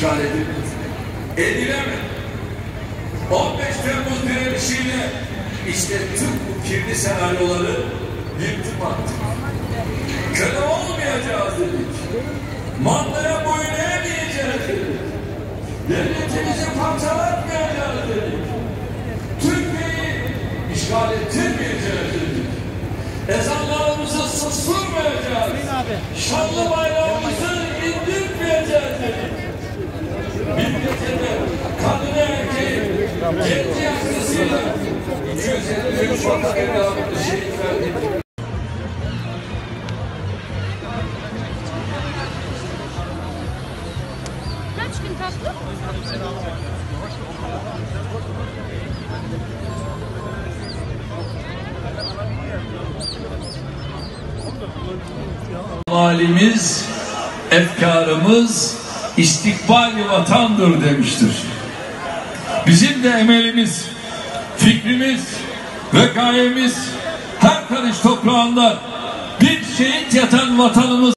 işgal edilmedi. Edilemedi. 15 Temmuz direnişiyle işte tüm bu kirli senaryoları yıktım attık. Köle olmayacağız dedik. Mandaya boyun eğmeyeceğiz dedik. Devletimizi parçalatmayacağız dedik. Türkiye'yi işgal ettirmeyeceğiz dedik. Ezanlarımızı susturmayacağız. Şanlı bayrağımızı indirmeyeceğiz dedik. Bir gecede kadını erkeği genci yaşlısıyla 253 vatan evladını şehit verdik. Kaç gün tatlı? Valimiz, efkarımız istikbali vatandır demiştir. Bizim de emelimiz, fikrimiz ve gayemiz her karış toprağında bir şehit yatan vatanımız